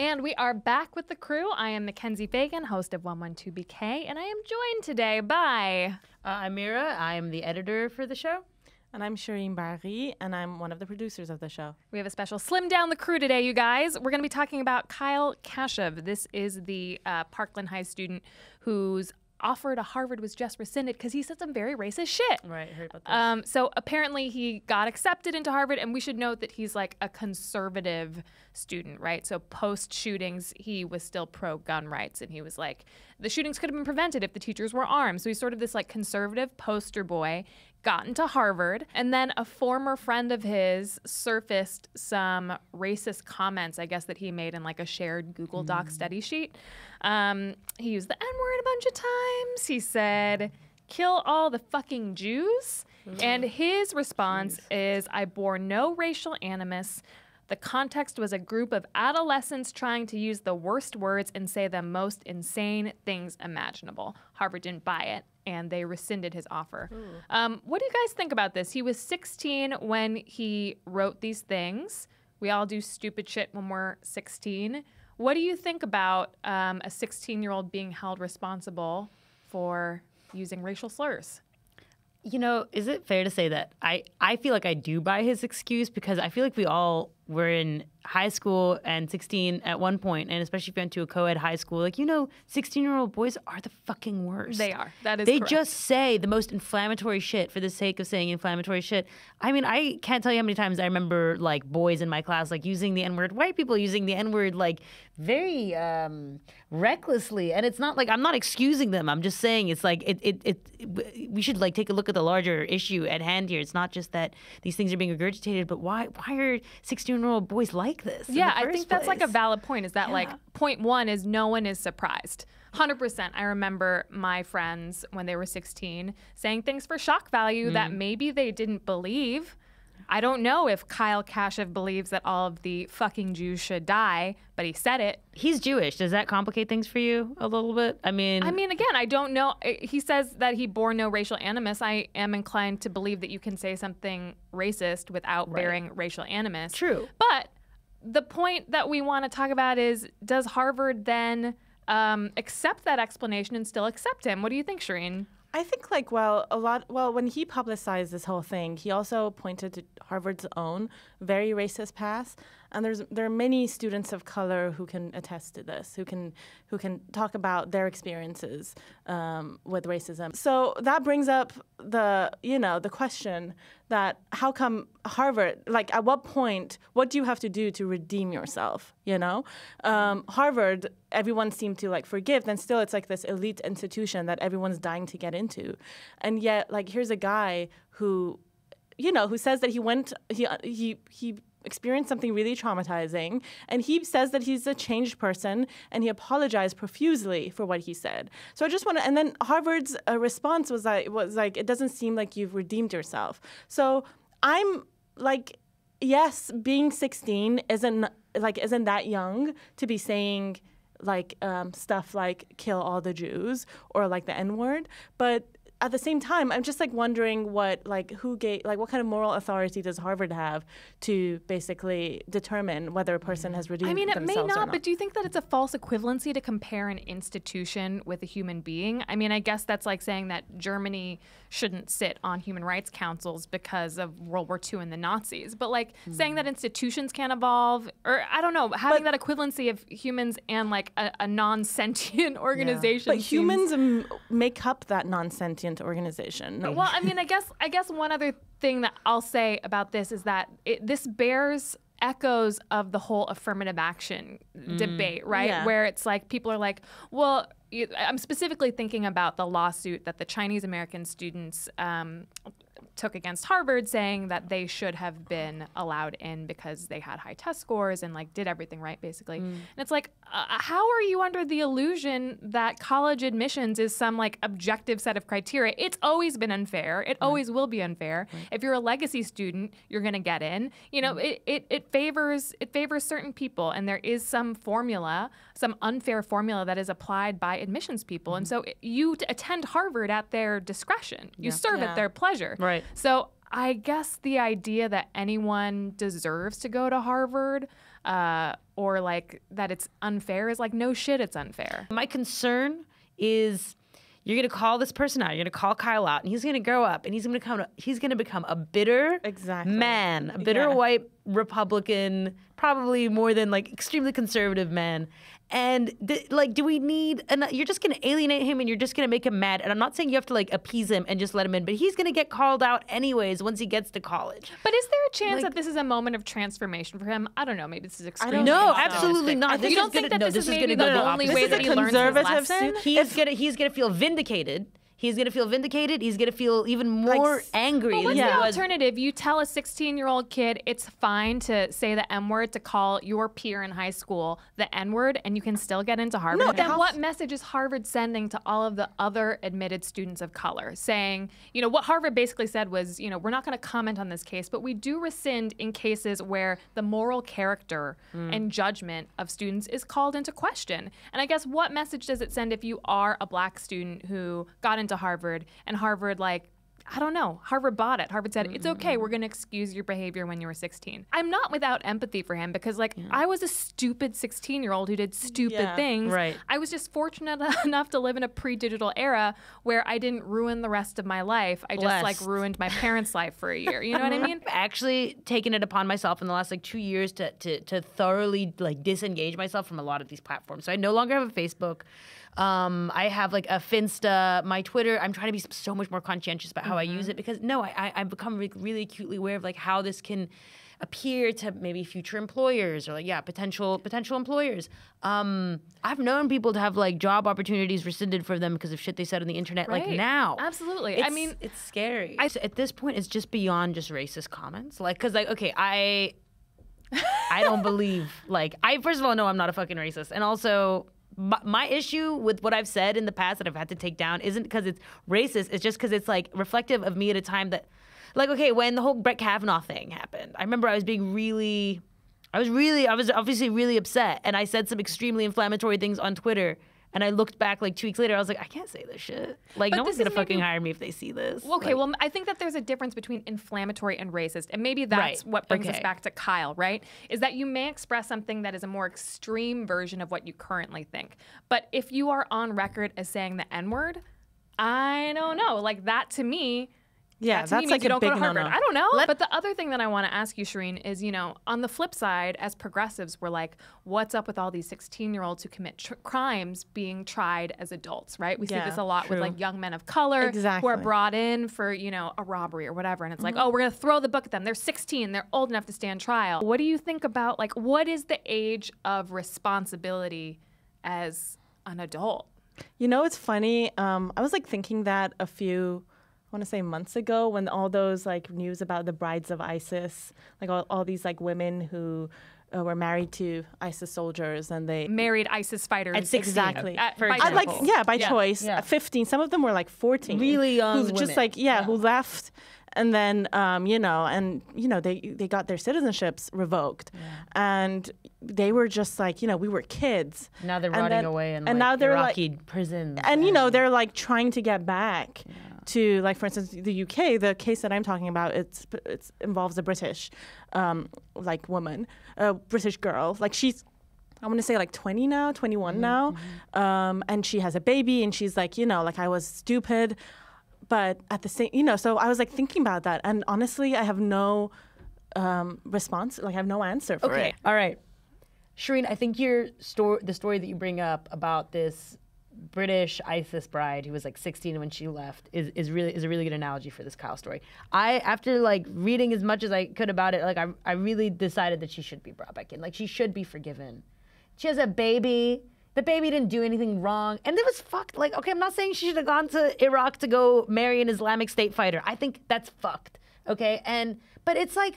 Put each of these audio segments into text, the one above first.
And we are back with the crew. I am Mackenzie Fegan, host of 112BK, and I am joined today by. Uh, I'm Mira. I'm the editor for the show. And I'm Shireen Bari, and I'm one of the producers of the show. We have a special slim down the crew today, you guys. We're going to be talking about Kyle Kashuv. This is the uh, Parkland High student whose offer to Harvard was just rescinded because he said some very racist shit. Right, I heard about this. Um, so apparently he got accepted into Harvard, and we should note that he's like a conservative student, right? So post shootings, he was still pro gun rights, and he was like, the shootings could have been prevented if the teachers were armed. So he's sort of this like conservative poster boy. Got into Harvard, and then a former friend of his surfaced some racist comments, I guess, that he made in like a shared Google Doc study sheet. Um, he used the N word a bunch of times. He said, kill all the fucking Jews. And his response is, I bore no racial animus. The context was a group of adolescents trying to use the worst words and say the most insane things imaginable. Harvard didn't buy it and they rescinded his offer. Um, what do you guys think about this? He was 16 when he wrote these things. We all do stupid shit when we're 16. What do you think about um, a 16 year old being held responsible for using racial slurs? you know, is it fair to say that I, I feel like I do buy his excuse because I feel like we all were in high school and 16 at one point, and especially if you went to a co ed high school, like, you know, 16 year old boys are the fucking worst. They are. That is They correct. just say the most inflammatory shit for the sake of saying inflammatory shit. I mean, I can't tell you how many times I remember like boys in my class like using the N word, white people using the N word like very um, recklessly. And it's not like I'm not excusing them. I'm just saying it's like it, it, it, we should like take a look at the larger issue at hand here. It's not just that these things are being regurgitated, but why why are 16 year old boys like this? in Yeah, the I first think that's like a valid point. Is that like point one is no one is surprised. 100%. I remember my friends when they were 16 saying things for shock value Mm. that maybe they didn't believe. I don't know if Kyle Kashuv believes that all of the fucking Jews should die, but he said it. He's Jewish. Does that complicate things for you a little bit? I mean, I mean, again, I don't know. He says that he bore no racial animus. I am inclined to believe that you can say something racist without bearing racial animus. True. But the point that we want to talk about is does Harvard then um, accept that explanation and still accept him? What do you think, Shireen? I think like well a lot well when he publicized this whole thing, he also pointed to Harvard's own very racist past, and there's there are many students of color who can attest to this, who can who can talk about their experiences um, with racism. So that brings up the you know the question that how come Harvard like at what point what do you have to do to redeem yourself? You know, um, Harvard everyone seemed to like forgive, then still it's like this elite institution that everyone's dying to get into, and yet like here's a guy who, you know, who says that he went he he he experienced something really traumatizing and he says that he's a changed person and he apologized profusely for what he said. So i just want to and then harvard's uh, response was like was like it doesn't seem like you've redeemed yourself. So i'm like yes being 16 isn't like isn't that young to be saying like um, stuff like kill all the jews or like the n word but at the same time i'm just like wondering what like who gave like what kind of moral authority does harvard have to basically determine whether a person has redeemed I mean, it may or not, but do you think that it's a false equivalency to compare an institution with a human being? I mean, I guess that's like saying that Germany shouldn't sit on human rights councils because of World War II and the Nazis. But like saying that institutions can't evolve, or I don't know, having that equivalency of humans and like a, a non sentient organization. but humans um, make up that non-sentient organization Well, I mean, I guess I guess one other thing that I'll say about this is that it, this bears echoes of the whole affirmative action debate, right? Yeah. Where it's like people are like, well, I'm specifically thinking about the lawsuit that the Chinese American students um, took against Harvard, saying that they should have been allowed in because they had high test scores and like did everything right, basically. Mm. And it's like, uh, how are you under the illusion that college admissions is some like objective set of criteria? It's always been unfair. It always will be unfair. If you're a legacy student, you're going to get in. You know, mm. it, it, it favors it favors certain people, and there is some formula, some unfair formula that is applied by admissions people. And mm-hmm. so it- you attend Harvard at their discretion. You serve Yeah. at their pleasure. Right. So I guess the idea that anyone deserves to go to Harvard, uh, or like that it's unfair is like no shit, it's unfair. My concern is you're gonna call this person out. You're gonna call Kyle out, and he's gonna grow up, and he's gonna come. He's gonna become a bitter Exactly. man, a bitter Yeah. white Republican, probably more than like extremely conservative man. And th- like, do we need? And you're just gonna alienate him, and you're just gonna make him mad. And I'm not saying you have to like appease him and just let him in, but he's gonna get called out anyways once he gets to college. But is there a chance Like- that this is a moment of transformation for him? I don't know. Maybe this is extreme. No, absolutely not. I This think- You don't think gonna- that no, this is gonna maybe go the the only way This is that a he learns his conservative lesson? stu- He's gonna he's gonna feel vindicated. He's gonna feel vindicated. He's gonna feel even more s- angry. Well, what's he the alternative? You tell a 16 year old kid it's fine to say the N word, to call your peer in high school the N word, and you can still get into Harvard. No, then what message is Harvard sending to all of the other admitted students of color? Saying, you know, what Harvard basically said was, you know, we're not going to comment on this case, but we do rescind in cases where the moral character hmm. and judgment of students is called into question. And I guess what message does it send if you are a black student who got into Harvard and Harvard, like, I don't know. Harvard bought it. Harvard said, it's okay. Mm. We're going to excuse your behavior when you were 16. I'm not without empathy for him because, like, I was a stupid 16 year old who did stupid Yeah. things. Right. I was just fortunate enough to live in a pre digital era where I didn't ruin the rest of my life. I just, like, ruined my parents' life for a year. You know what I mean? I've actually taken it upon myself in the last like two years to, to to thoroughly like disengage myself from a lot of these platforms. So I no longer have a Facebook. Um, I have like a Finsta, my Twitter. I'm trying to be so much more conscientious about how I use it because no, I, I I've become re- really acutely aware of like how this can appear to maybe future employers or like yeah potential potential employers um i've known people to have like job opportunities rescinded for them because of shit they said on the internet like now Absolutely. I mean, it's scary. I, at this point, it's just beyond just racist comments. Like, cause like, okay, I, I don't believe like I first of all know I'm not a fucking racist, and also. My, issue with what I've said in the past that I've had to take down isn't because it's racist. It's just because it's like reflective of me at a time that, like, okay, when the whole Brett Kavanaugh thing happened, I remember I was being really, I was really, I was obviously really upset, and I said some extremely inflammatory things on Twitter. And I looked back like two weeks later, I was like, I can't say this shit. Like, But no one's gonna maybe- fucking hire me if they see this. Okay, Like- well, I think that there's a difference between inflammatory and racist, and maybe that's Right, what brings us back to Kyle, right? Is that you may express something that is a more extreme version of what you currently think, but if you are on record as saying the N word, I don't know. Like that to me. Yeah, that that's means like you a don't go big to Harvard. no-no. I don't know. but the other thing that I want to ask you, Shireen, is you know, on the flip side, as progressives, we're like, what's up with all these 16 year olds who commit tr- crimes being tried as adults, right? We see this a lot with like young men of color who are brought in for, you know, a robbery or whatever. And it's Mm-hmm. like, oh, we're going to throw the book at them. They're 16. They're old enough to stand trial. What do you think about, like, what is the age of responsibility as an adult? You know, it's funny. Um, I was like thinking that a few, I want to say months ago, when all those like news about the brides of ISIS, like all, all these like women who uh, were married to ISIS soldiers, and they Married ISIS fighters. At 16, Exactly. At- for by I like yeah by Yeah. choice. Yeah. At Fifteen. Some of them were like fourteen. Really young Who women. just like yeah, who left, and then um, you know, and you know they they got their citizenships revoked, and they were just like you know we were kids. Now they're And rotting then- away in and like now they're like Iraqi prisons. and you know they're like trying to get back to like for instance the UK the case that I'm talking about it's it's involves a British um, like woman a British girl. Like she's I want to say like 20 now 21 now. Um, and she has a baby and she's like you know like I was stupid. But at the same you know so I was like thinking about that and honestly I have no um, response like I have no answer for okay, it. all right, Shireen. I think your story, the story that you bring up about this British ISIS bride who was like 16 when she left, is, is really is a really good analogy for this Kyle story. I after like reading as much as I could about it, like I I really decided that she should be brought back in. Like she should be forgiven. She has a baby. The baby didn't do anything wrong. And it was fucked. Like, okay, I'm not saying she should have gone to Iraq to go marry an Islamic State fighter. I think that's fucked. Okay. And, but it's like,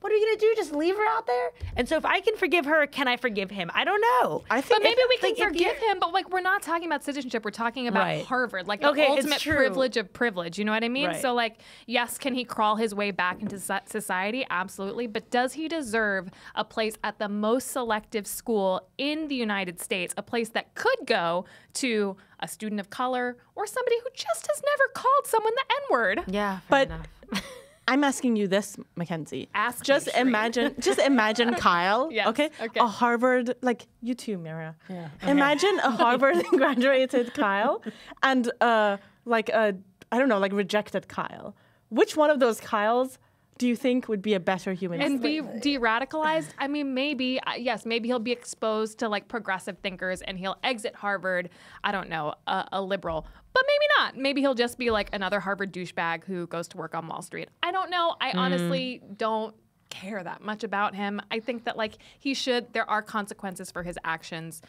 what are you going to do? Just leave her out there? And so if I can forgive her, can I forgive him? I don't know. I think But maybe we can like, forgive him, but like we're not talking about citizenship. We're talking about Right. Harvard, like Okay, the it's ultimate privilege of privilege. You know what I mean? Right. So like, yes, can he crawl his way back into society? Absolutely. But does he deserve a place at the most selective school in the United States, a place that could go to a student of color or somebody who just has never called someone the N word? yeah. But- I'm asking you this, Mackenzie. Ask just Shireen. imagine, just imagine Kyle. Yes, Okay? okay. A Harvard, like you too, Mira. Yeah, Imagine a Harvard graduated Kyle and uh, like a, I don't know, like rejected Kyle. Which one of those Kyles do you think would be a better human? and be de-radicalized? I mean maybe uh, yes maybe he'll be exposed to like progressive thinkers and he'll exit harvard i don't know a, a liberal. But maybe not. Maybe he'll just be like another harvard douchebag who goes to work on wall street. I don't know. I honestly don't care that much about him. I think that like he should there are consequences for his actions.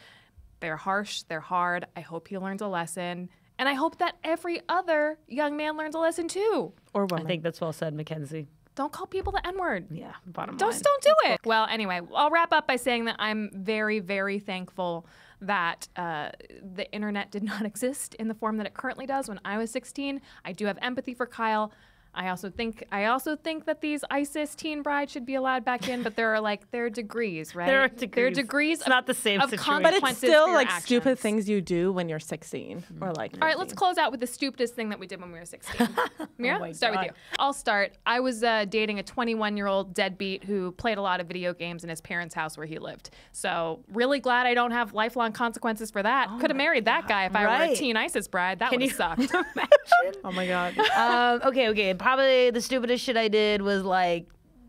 They're harsh they're hard. I hope he learns a lesson. And i hope that every other young man learns a lesson too. Or I think that's well said, Mackenzie. Don't call people the n-word Yeah, bottom Don't, line. don't do it. Well, anyway, I'll wrap up by saying that I'm very, very thankful that uh, the internet did not exist in the form that it currently does when I was 16. I do have empathy for Kyle. I also think I also think that these ISIS teen brides should be allowed back in, but there are like there are degrees, right? There are There are degrees. degrees. It's of- not the same of situation. but it's still for your like stupid things you do when you're 16 or like. All right, let's close out with the stupidest thing that we did when we were 16. Mira, my start with you. I'll start. I was uh, dating a 21 year old deadbeat who played a lot of video games in his parents' house where he lived. So, really glad I don't have lifelong consequences for that. Could have married that guy if I were a teen ISIS bride. That would you have sucked. imagine? Oh my god. um, okay, okay. Probably the stupidest shit I did was like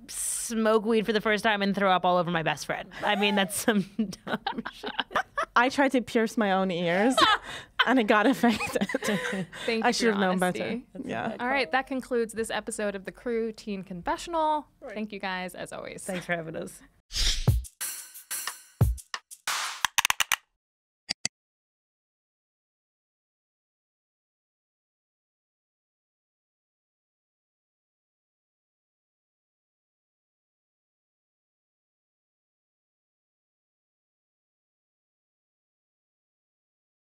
smoke weed for the first time and throw up all over my best friend. I mean, that's some dumb shit. I tried to pierce my own ears, and it got affected. Thank you I should have known better. honesty. Yeah. All right, that concludes this episode of the Crew Teen Confessional. Thank you guys, as always. Thanks for having us.